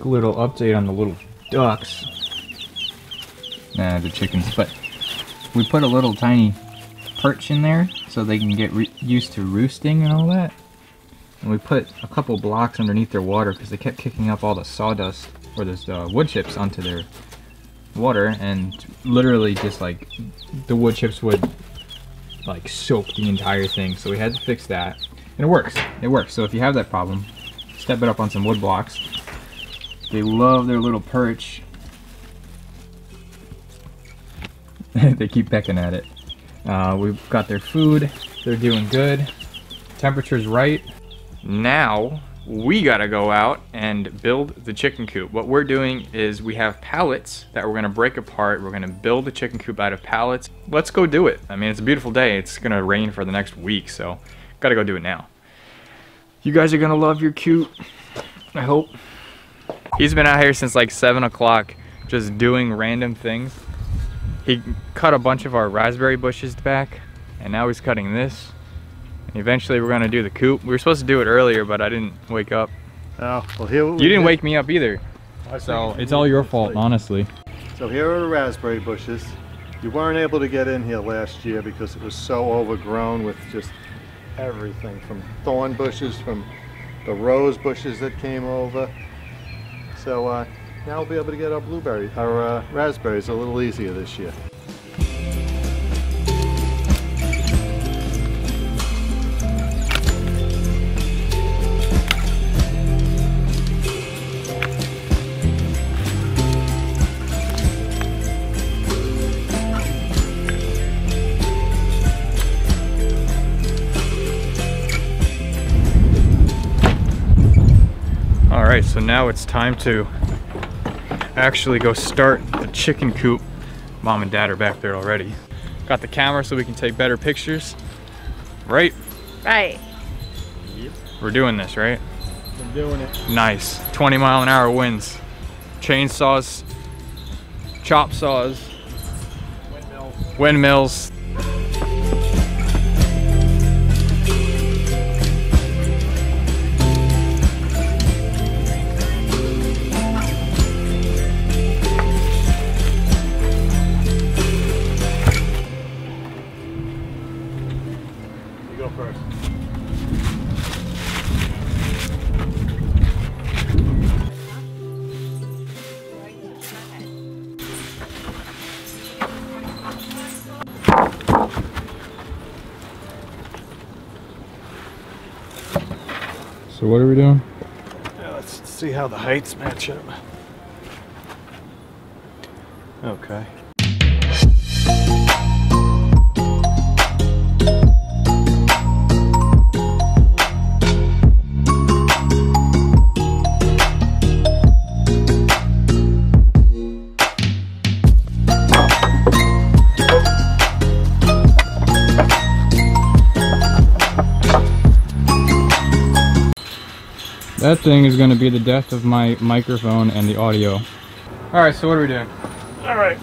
quick little update on the little ducks. Nah, the chickens, but we put a little tiny perch in there so they can get used to roosting and all that. And we put a couple blocks underneath their water because they kept kicking up all the sawdust or those uh, wood chips onto their water and literally just like the wood chips would like soak the entire thing. So we had to fix that. And it works. It works. So if you have that problem, step it up on some wood blocks. They love their little perch. they keep pecking at it. Uh, we've got their food. They're doing good. Temperature's right. Now, we gotta go out and build the chicken coop. What we're doing is we have pallets that we're gonna break apart. We're gonna build the chicken coop out of pallets. Let's go do it. I mean, it's a beautiful day. It's gonna rain for the next week, so gotta go do it now. You guys are gonna love your coop, I hope. He's been out here since like seven o'clock, just doing random things. He cut a bunch of our raspberry bushes back, and now he's cutting this. And eventually we're gonna do the coop. We were supposed to do it earlier, but I didn't wake up. Oh, well here You didn't did. wake me up either. So it's all your fault, honestly. So here are the raspberry bushes. You weren't able to get in here last year because it was so overgrown with just everything from thorn bushes, from the rose bushes that came over. So uh, now we'll be able to get our blueberry, our uh, raspberries a little easier this year. Right, so now it's time to actually go start the chicken coop. Mom and dad are back there already. Got the camera so we can take better pictures. Right? Right. Yep. We're doing this, right? We're doing it. Nice. 20 mile an hour winds. Chainsaws, chop saws, windmills. windmills. So what are we doing? Yeah, let's see how the heights match up. Okay. That thing is going to be the death of my microphone and the audio. All right, so what are we doing? All right.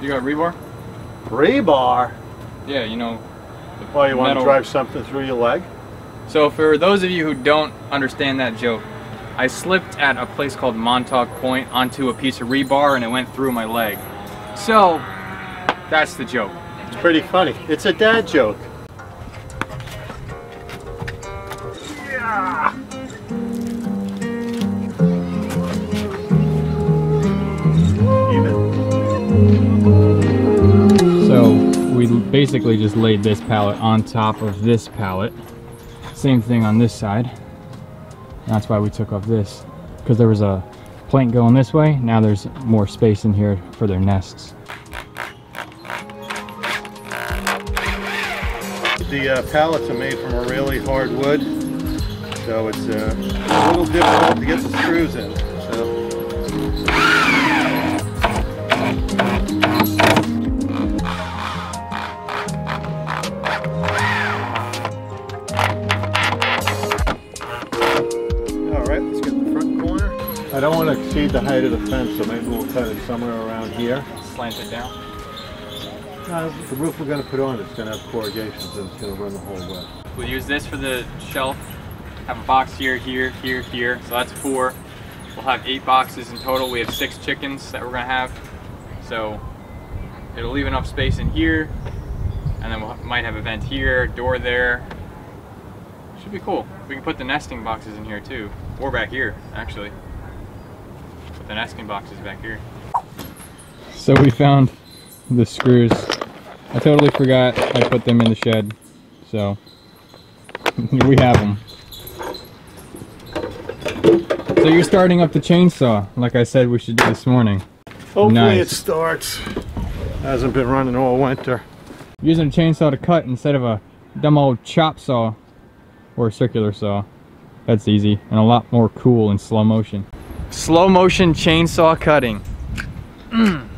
You got rebar? Rebar? Yeah, you know. Oh, you want to drive something through your leg? So for those of you who don't understand that joke, I slipped at a place called Montauk Point onto a piece of rebar and it went through my leg. So, that's the joke. It's pretty funny. It's a dad joke. We basically just laid this pallet on top of this pallet. Same thing on this side. That's why we took off this. Because there was a plank going this way, now there's more space in here for their nests. The uh, pallets are made from a really hard wood, so it's uh, a little difficult to get the screws in. Exceed the height of the fence, so maybe we'll cut it somewhere around here. Slant it down? Uh, the roof we're going to put on it's going to have corrugations and it's going to run the whole way. We'll use this for the shelf. Have a box here, here, here, here. So that's four. we'll have eight boxes in total. We have six chickens that we're gonna have. So it'll leave enough space in here. And then we will might have a vent here, door there. Should be cool. We can put the nesting boxes in here too. Or back here, actually. Put the nesting boxes back here. So we found the screws. I totally forgot I put them in the shed. So we have them. So you're starting up the chainsaw, like I said we should do this morning. Hopefully Nice. it starts. Hasn't been running all winter. Using a chainsaw to cut instead of a dumb old chop saw or a circular saw. That's easy and a lot more cool in slow motion. Slow motion chainsaw cutting.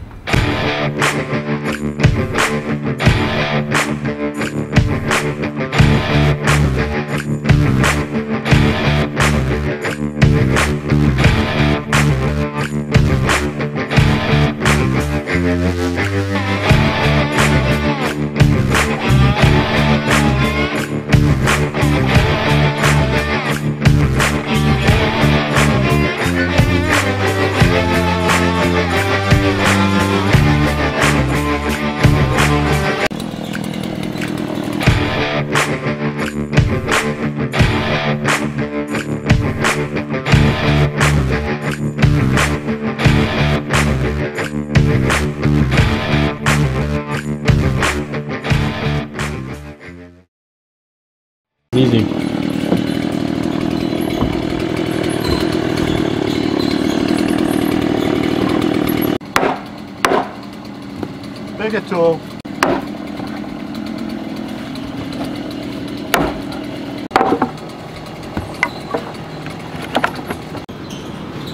Bigger tool.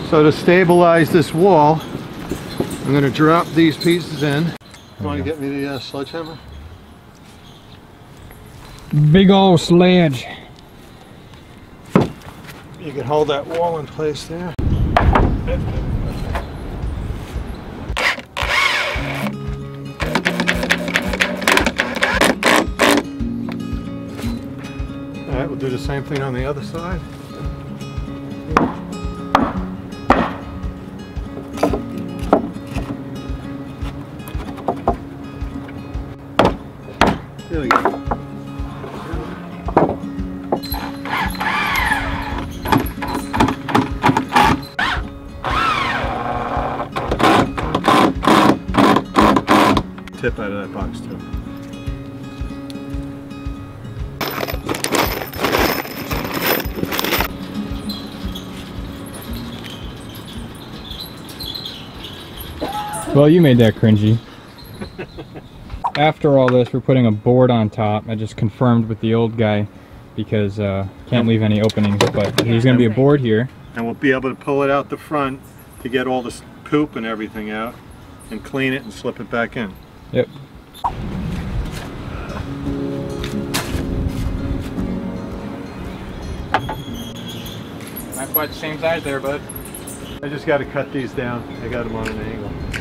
So to stabilize this wall, I'm going to drop these pieces in. You want to get me the uh, sledgehammer? Big old sledge. You can hold that wall in place there. Do the same thing on the other side. There we go. Tip out of that box Well, you made that cringy. After all this, we're putting a board on top. I just confirmed with the old guy because uh, can't leave any openings, but there's going to be a board here. And we'll be able to pull it out the front to get all this poop and everything out and clean it and slip it back in. Yep. Not quite the same size there, bud. I just got to cut these down. I got them on an angle.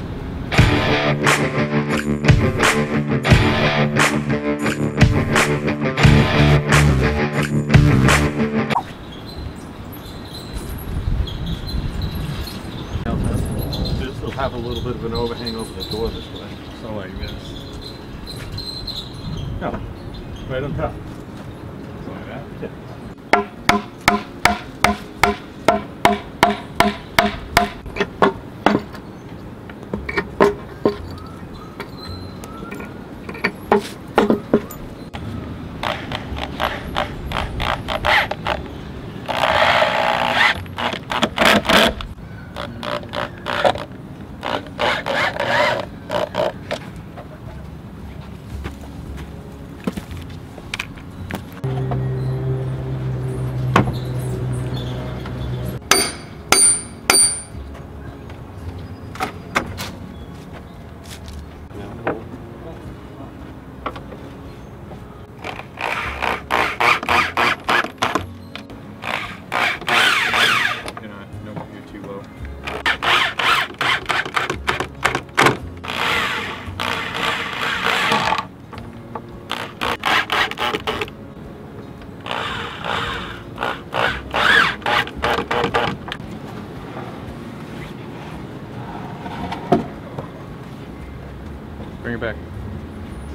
This will have a little bit of an overhang over the door this way. So like this. No, right on top. Like that. Yeah.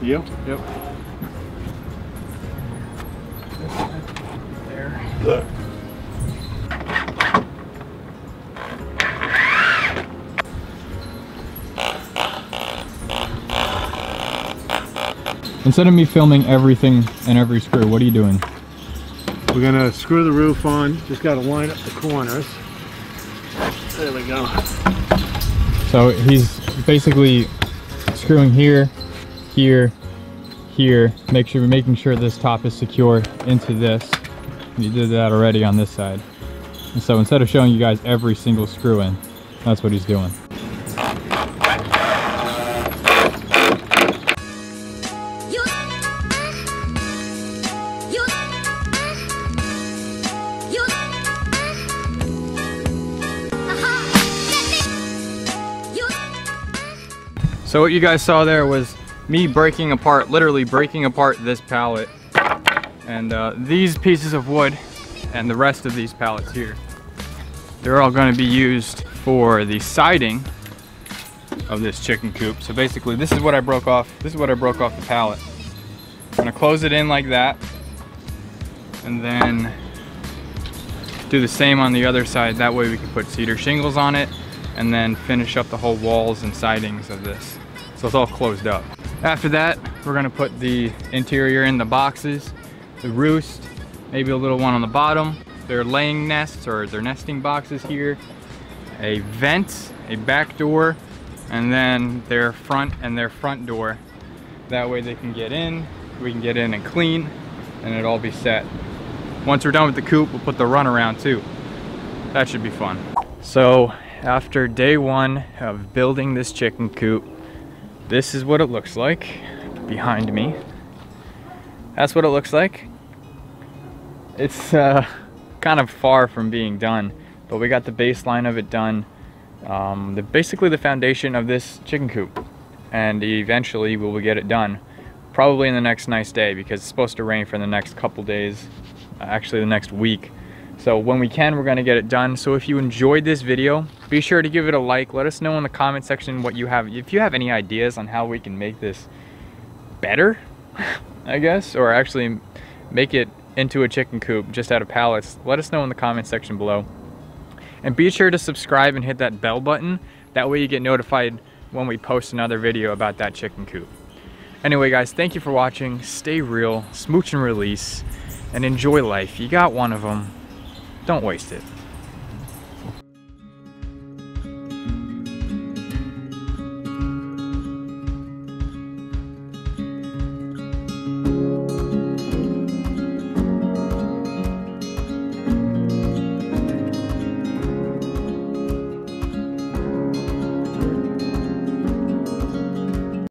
You? Yep. There. Look. Instead of me filming everything and every screw, what are you doing? We're gonna screw the roof on. Just gotta line up the corners. There we go. So he's basically screwing here, here, here. Make sure we're making sure this top is secure into this. He did that already on this side. And so instead of showing you guys every single screw in, that's what he's doing. You You You You So what you guys saw there was me breaking apart, literally breaking apart this pallet. And uh, these pieces of wood and the rest of these pallets here, they're all gonna be used for the siding of this chicken coop. So basically this is what I broke off, this is what I broke off the pallet. I'm gonna close it in like that and then do the same on the other side. That way we can put cedar shingles on it and then finish up the whole walls and sidings of this. So it's all closed up. After that, we're gonna put the interior in the boxes, the roost, maybe a little one on the bottom, their laying nests or their nesting boxes here, a vent, a back door, and then their front and their front door. That way they can get in, we can get in and clean, and it'll all be set. Once we're done with the coop, we'll put the runaround too. That should be fun. So after day one of building this chicken coop, this is what it looks like behind me. That's what it looks like. It's uh, kind of far from being done, but we got the baseline of it done. Um, the, basically the foundation of this chicken coop. And eventually we will get it done. Probably in the next nice day because it's supposed to rain for the next couple days. Actually the next week. So when we can, we're gonna get it done. So if you enjoyed this video, be sure to give it a like. Let us know in the comment section what you have. If you have any ideas on how we can make this better, I guess, or actually make it into a chicken coop just out of pallets, let us know in the comment section below. And be sure to subscribe and hit that bell button. That way you get notified when we post another video about that chicken coop. Anyway, guys, thank you for watching. Stay real, smooch and release, and enjoy life. You got one of them. Don't waste it.